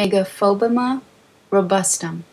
Megaphobema robustum.